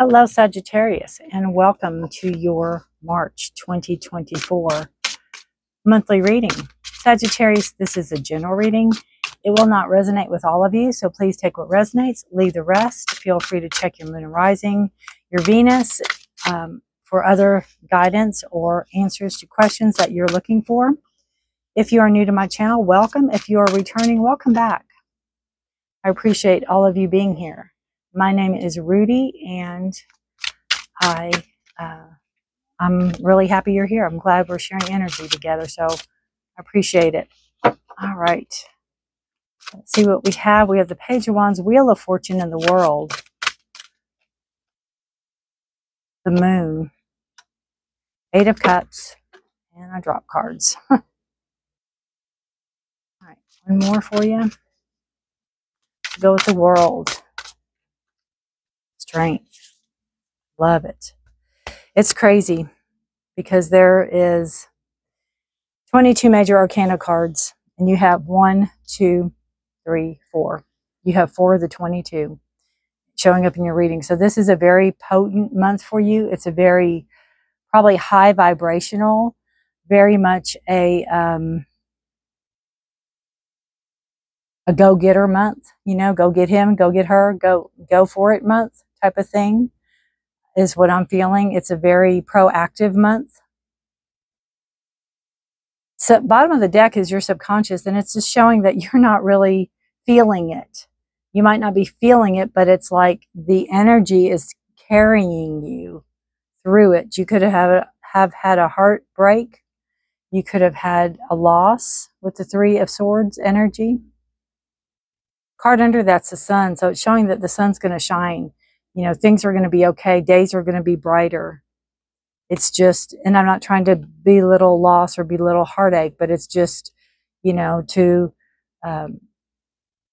Hello, Sagittarius, and welcome to your March 2024 monthly reading. Sagittarius, this is a general reading. It will not resonate with all of you, so please take what resonates, leave the rest. Feel free to check your moon and rising, your Venus, um, for other guidance or answers to questions that you're looking for. If you are new to my channel, welcome. If you are returning, welcome back. I appreciate all of you being here. My name is Rudi, and I uh, I'm really happy you're here. I'm glad we're sharing energy together, so I appreciate it. All right, Let's see what we have. We have the Page of Wands, Wheel of Fortune in the world, the Moon, Eight of Cups, and I drop cards. All right, one more for you. Go with the World strength. Love it. It's crazy because there is 22 major arcana cards and you have one, two, three, four. You have four of the 22 showing up in your reading. So this is a very potent month for you. It's a very probably high vibrational, very much a um, a go getter month. You know, go get him, go get her, go go for it month type of thing is what I'm feeling. It's a very proactive month. So bottom of the deck is your subconscious and it's just showing that you're not really feeling it. You might not be feeling it, but it's like the energy is carrying you through it. You could have, have had a heartbreak. You could have had a loss with the Three of Swords energy. Card under that's the sun. So it's showing that the sun's going to shine you know, things are going to be okay. Days are going to be brighter. It's just, and I'm not trying to belittle loss or belittle heartache, but it's just, you know, to, um,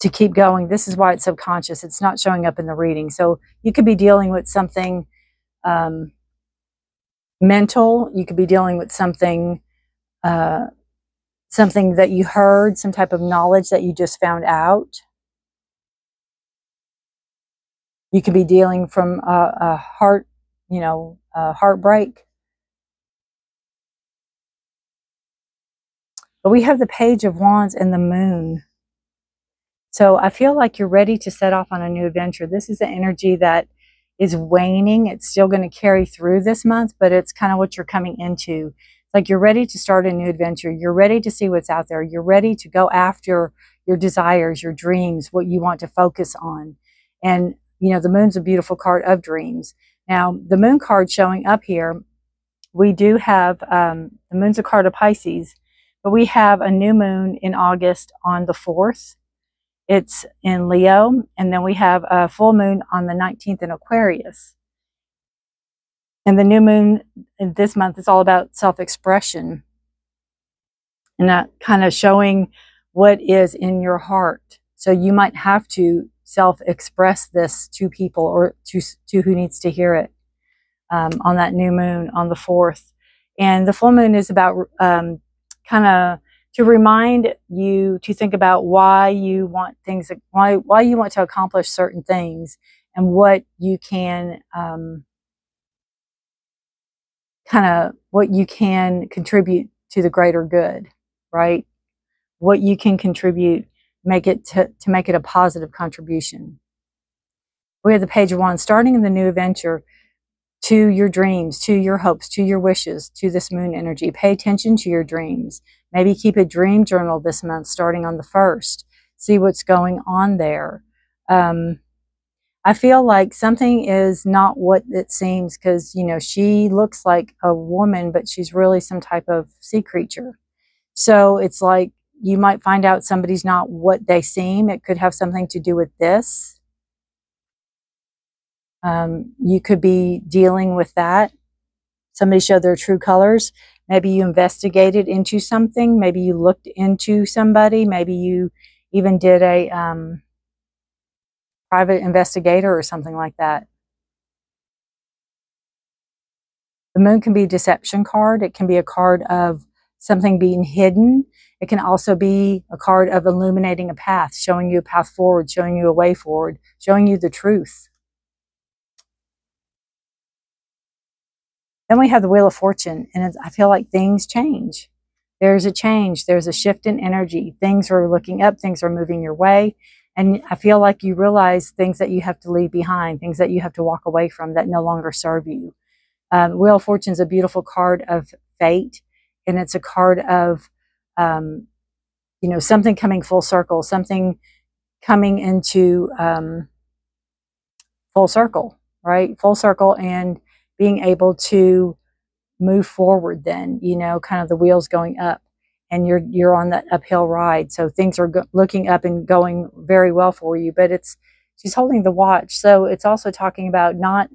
to keep going. This is why it's subconscious. It's not showing up in the reading. So you could be dealing with something, um, mental. You could be dealing with something, uh, something that you heard, some type of knowledge that you just found out. You could be dealing from a, a heart, you know, a heartbreak. But we have the Page of Wands and the Moon. So I feel like you're ready to set off on a new adventure. This is the energy that is waning. It's still going to carry through this month, but it's kind of what you're coming into. Like you're ready to start a new adventure. You're ready to see what's out there. You're ready to go after your desires, your dreams, what you want to focus on. And you know, the moon's a beautiful card of dreams. Now, the moon card showing up here, we do have, um, the moon's a card of Pisces, but we have a new moon in August on the 4th. It's in Leo, and then we have a full moon on the 19th in Aquarius. And the new moon this month is all about self-expression and that kind of showing what is in your heart. So you might have to self-express this to people or to, to who needs to hear it um, on that new moon on the 4th. And the full moon is about um, kind of to remind you to think about why you want things, why, why you want to accomplish certain things and what you can um, kind of, what you can contribute to the greater good, right? What you can contribute make it to, to make it a positive contribution. We have the page wands starting in the new adventure to your dreams, to your hopes, to your wishes, to this moon energy. Pay attention to your dreams. Maybe keep a dream journal this month starting on the first. See what's going on there. Um, I feel like something is not what it seems because, you know, she looks like a woman, but she's really some type of sea creature. So it's like you might find out somebody's not what they seem. It could have something to do with this. Um, you could be dealing with that. Somebody showed their true colors. Maybe you investigated into something. Maybe you looked into somebody. Maybe you even did a um, private investigator or something like that. The moon can be a deception card. It can be a card of something being hidden. It can also be a card of illuminating a path, showing you a path forward, showing you a way forward, showing you the truth. Then we have the Wheel of Fortune, and I feel like things change. There's a change, there's a shift in energy. Things are looking up, things are moving your way. And I feel like you realize things that you have to leave behind, things that you have to walk away from that no longer serve you. Um, Wheel of Fortune is a beautiful card of fate, and it's a card of, um, you know, something coming full circle, something coming into um, full circle, right? Full circle and being able to move forward then, you know, kind of the wheels going up and you're you're on that uphill ride. So things are looking up and going very well for you, but it's she's holding the watch. So it's also talking about not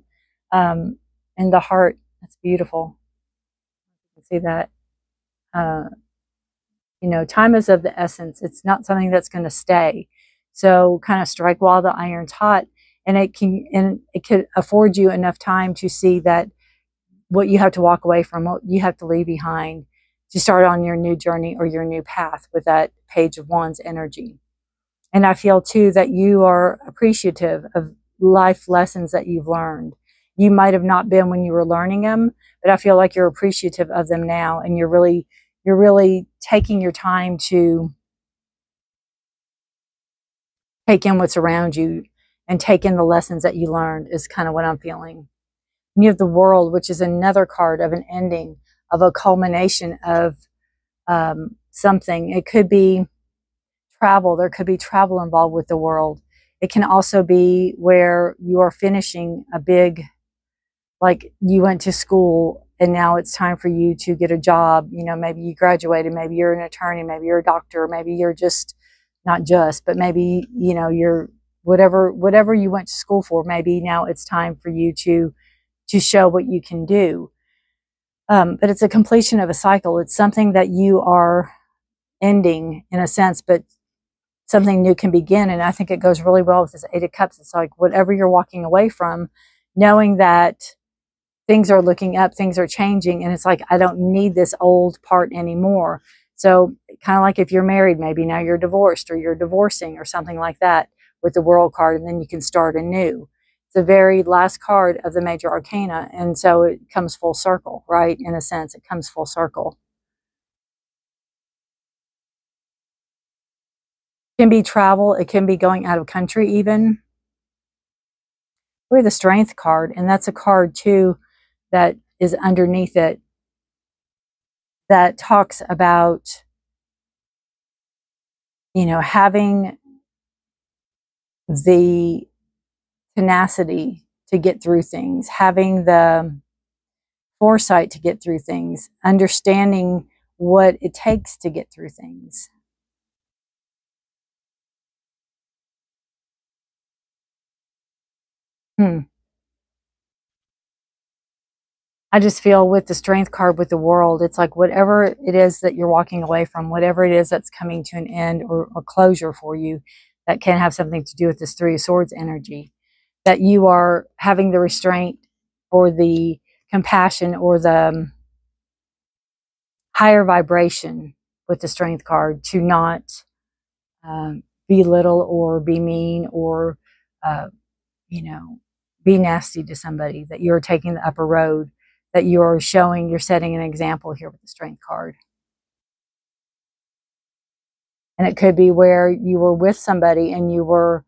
um in the heart. That's beautiful. See that uh you know, time is of the essence. It's not something that's going to stay. So kind of strike while the iron's hot and it can and it could afford you enough time to see that what you have to walk away from, what you have to leave behind to start on your new journey or your new path with that page of wands energy. And I feel too that you are appreciative of life lessons that you've learned. You might have not been when you were learning them, but I feel like you're appreciative of them now and you're really you're really taking your time to take in what's around you and take in the lessons that you learned is kind of what I'm feeling. And you have the world, which is another card of an ending, of a culmination of um, something. It could be travel. There could be travel involved with the world. It can also be where you are finishing a big, like you went to school and now it's time for you to get a job. You know, maybe you graduated, maybe you're an attorney, maybe you're a doctor, maybe you're just not just, but maybe, you know, you're whatever whatever you went to school for maybe now it's time for you to to show what you can do. Um, but it's a completion of a cycle. It's something that you are ending in a sense but something new can begin and i think it goes really well with this eight of cups. It's like whatever you're walking away from knowing that things are looking up things are changing and it's like i don't need this old part anymore so kind of like if you're married maybe now you're divorced or you're divorcing or something like that with the world card and then you can start anew. It's the very last card of the major arcana. And so it comes full circle, right? In a sense, it comes full circle. It can be travel. It can be going out of country even. We're the strength card. And that's a card too that is underneath it that talks about you know having the tenacity to get through things, having the foresight to get through things, understanding what it takes to get through things. Hmm. I just feel with the strength card with the world, it's like whatever it is that you're walking away from, whatever it is that's coming to an end or, or closure for you, that can have something to do with this Three of Swords energy. That you are having the restraint or the compassion or the um, higher vibration with the Strength card to not um, belittle or be mean or, uh, you know, be nasty to somebody, that you're taking the upper road, that you're showing, you're setting an example here with the Strength card. And it could be where you were with somebody and you were,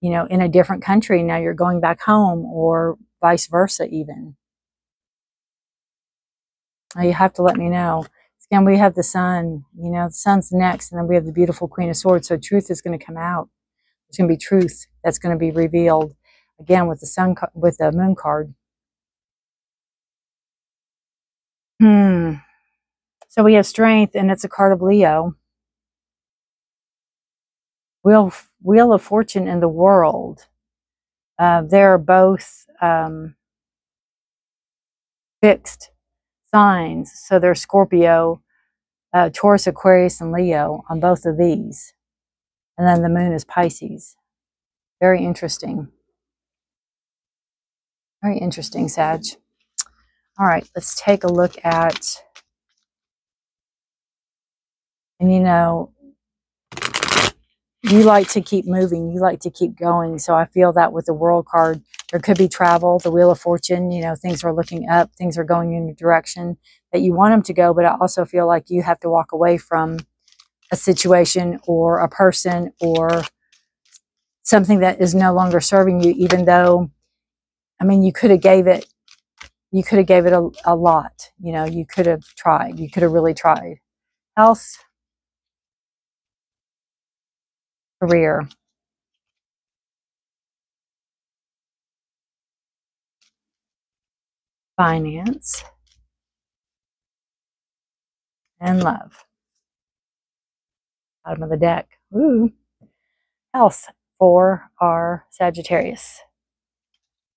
you know, in a different country. Now you're going back home or vice versa even. You have to let me know. Again, we have the sun, you know, the sun's next, and then we have the beautiful Queen of Swords. So truth is going to come out. There's going to be truth that's going to be revealed again with the sun, with the moon card. Hmm. So we have strength, and it's a card of Leo. Wheel, Wheel of Fortune in the world. Uh, they're both um, fixed signs. So they're Scorpio, uh, Taurus, Aquarius, and Leo on both of these. And then the moon is Pisces. Very interesting. Very interesting, Sag. All right, let's take a look at, and you know, you like to keep moving, you like to keep going. So I feel that with the world card, there could be travel, the wheel of fortune, you know, things are looking up, things are going in a direction that you want them to go. But I also feel like you have to walk away from a situation or a person or something that is no longer serving you, even though, I mean, you could have gave it, you could have gave it a, a lot. You know, you could have tried, you could have really tried. Else, career. Finance and love. Bottom of the deck. Ooh. Health for our Sagittarius.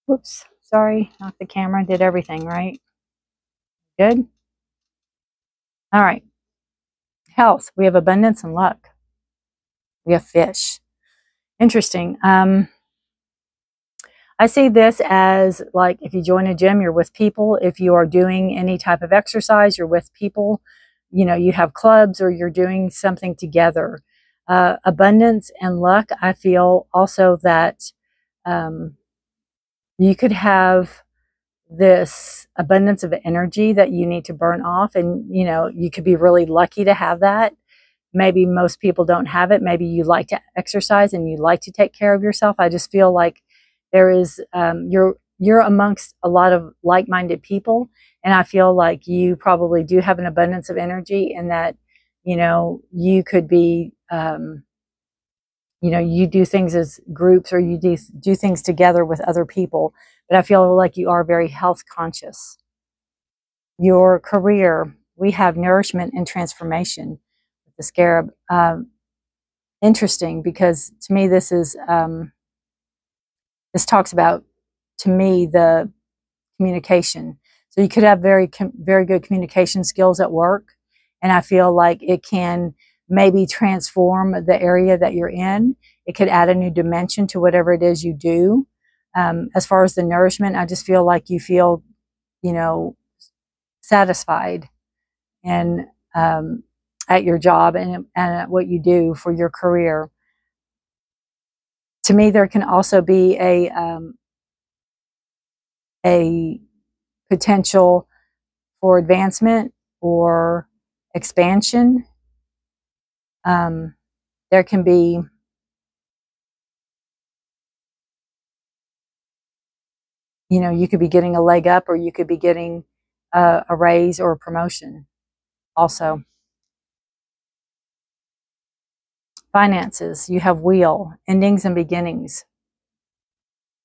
Whoops. Sorry. Knocked the camera. Did everything right. Good. All right. Health. We have abundance and luck. We have fish. Interesting. Um, I see this as like if you join a gym, you're with people. If you are doing any type of exercise, you're with people. You know, you have clubs or you're doing something together. Uh, abundance and luck, I feel also that um, you could have this abundance of energy that you need to burn off. And, you know, you could be really lucky to have that maybe most people don't have it. Maybe you like to exercise and you like to take care of yourself. I just feel like there is um, you're you're amongst a lot of like-minded people, and I feel like you probably do have an abundance of energy, and that you know you could be. Um, you know, you do things as groups or you do, do things together with other people, but I feel like you are very health conscious. Your career, we have nourishment and transformation the scarab. Um, interesting because to me this is um, this talks about to me the communication. So you could have very very good communication skills at work, and I feel like it can maybe transform the area that you're in. It could add a new dimension to whatever it is you do. Um, as far as the nourishment, I just feel like you feel, you know, satisfied and um, at your job and, and at what you do for your career. To me, there can also be a um, a potential for advancement or expansion. Um, there can be you know you could be getting a leg up or you could be getting a raise or a promotion also Finances, you have wheel, endings and beginnings.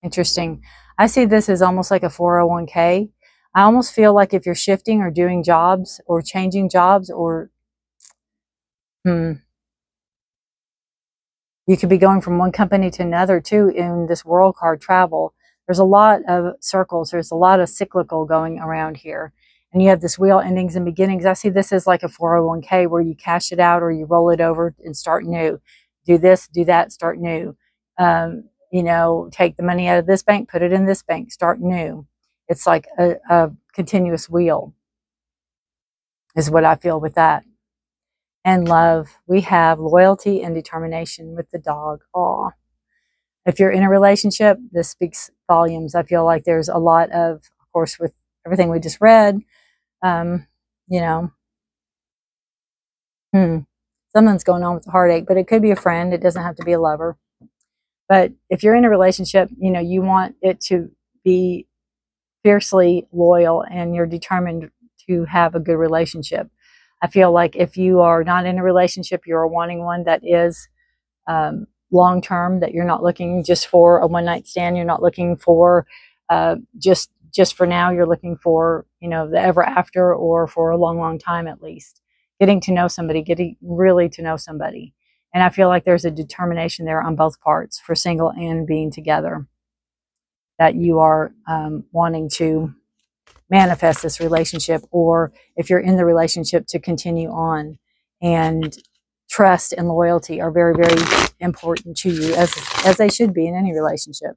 Interesting. I see this as almost like a 401k. I almost feel like if you're shifting or doing jobs or changing jobs or, hmm, you could be going from one company to another too in this world card travel. There's a lot of circles. There's a lot of cyclical going around here and you have this wheel endings and beginnings. I see this as like a 401k where you cash it out or you roll it over and start new. Do this, do that, start new. Um, you know, take the money out of this bank, put it in this bank, start new. It's like a, a continuous wheel, is what I feel with that. And love, we have loyalty and determination with the dog. Aw. If you're in a relationship, this speaks volumes. I feel like there's a lot of, of course, with everything we just read, um, you know, hmm, something's going on with the heartache, but it could be a friend. It doesn't have to be a lover. But if you're in a relationship, you know, you want it to be fiercely loyal and you're determined to have a good relationship. I feel like if you are not in a relationship, you're wanting one that is um, long term, that you're not looking just for a one night stand, you're not looking for uh, just just for now you're looking for you know the ever after or for a long long time at least. Getting to know somebody getting really to know somebody. And i feel like there's a determination there on both parts for single and being together that you are um, wanting to manifest this relationship or if you're in the relationship to continue on and trust and loyalty are very very important to you as as they should be in any relationship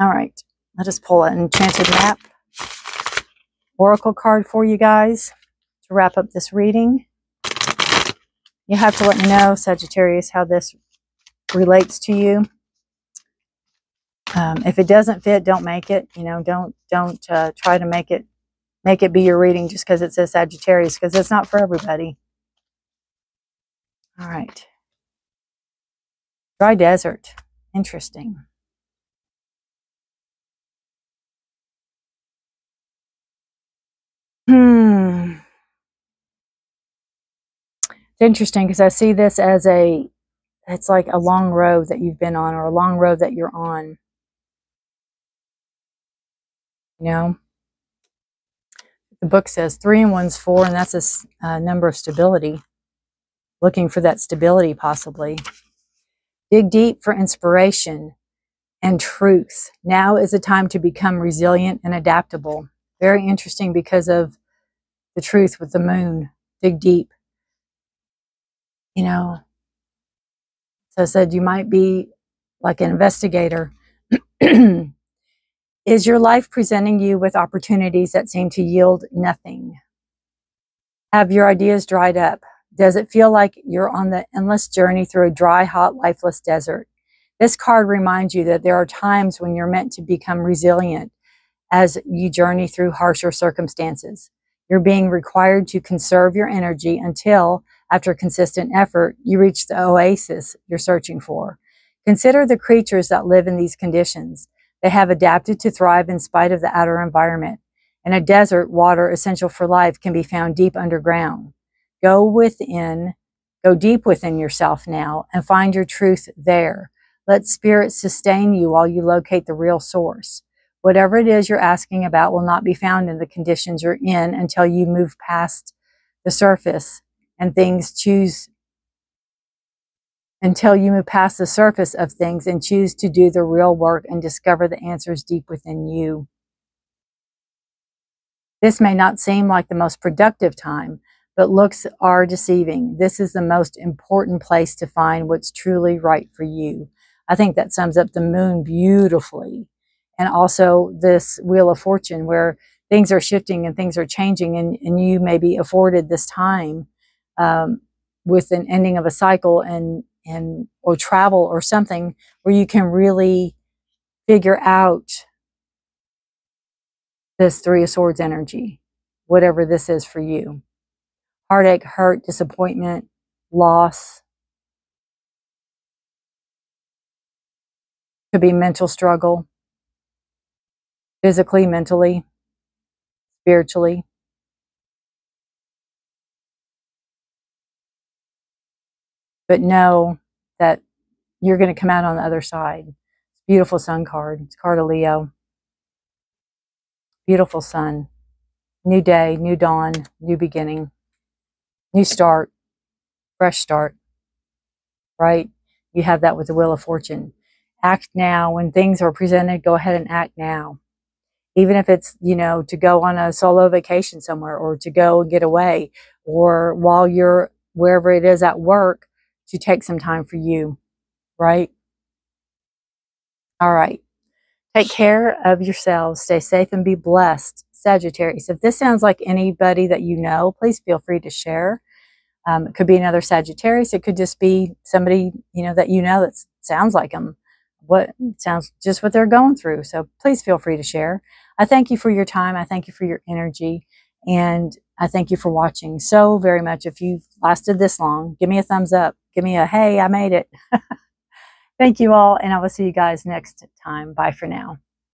all right let us pull an enchanted map oracle card for you guys to wrap up this reading. You have to let me know, Sagittarius, how this relates to you. Um, if it doesn't fit, don't make it. You know, don't don't uh, try to make it make it be your reading just because it says Sagittarius, because it's not for everybody. All right. Dry desert. Interesting. Hmm. It's interesting because I see this as a, it's like a long road that you've been on or a long road that you're on. You know? The book says three and one's four, and that's a uh, number of stability. Looking for that stability, possibly. Dig deep for inspiration and truth. Now is the time to become resilient and adaptable. Very interesting because of the truth with the moon. Dig deep. You know, so I said you might be like an investigator. is your life presenting you with opportunities that seem to yield nothing? Have your ideas dried up? Does it feel like you're on the endless journey through a dry, hot, lifeless desert? This card reminds you that there are times when you're meant to become resilient as you journey through harsher circumstances. You're being required to conserve your energy until, after consistent effort, you reach the oasis you're searching for. Consider the creatures that live in these conditions. They have adapted to thrive in spite of the outer environment. In a desert, water essential for life can be found deep underground. Go within, go deep within yourself now and find your truth there. Let spirit sustain you while you locate the real source. Whatever it is you're asking about will not be found in the conditions you're in until you move past the surface and things choose until you move past the surface of things and choose to do the real work and discover the answers deep within you. This may not seem like the most productive time, but looks are deceiving. This is the most important place to find what's truly right for you. I think that sums up the moon beautifully. And also this wheel of fortune where things are shifting and things are changing and, and you may be afforded this time um, with an ending of a cycle and, and or travel or something where you can really figure out this three of swords energy, whatever this is for you. Heartache, hurt, disappointment, loss, Could be mental struggle, physically, mentally, spiritually. But know that you're going to come out on the other side. Beautiful sun card. It's card of Leo. Beautiful sun. New day, new dawn, new beginning, new start, fresh start. Right? You have that with the Wheel of Fortune act now. When things are presented, go ahead and act now. Even if it's, you know, to go on a solo vacation somewhere or to go and get away or while you're wherever it is at work to take some time for you, right? All right. Take care of yourselves. Stay safe and be blessed. Sagittarius. If this sounds like anybody that you know, please feel free to share. Um, it could be another Sagittarius. It could just be somebody, you know, that you know that sounds like them what sounds just what they're going through. So please feel free to share. I thank you for your time. I thank you for your energy. And I thank you for watching so very much. If you've lasted this long, give me a thumbs up. Give me a, hey, I made it. thank you all. And I will see you guys next time. Bye for now.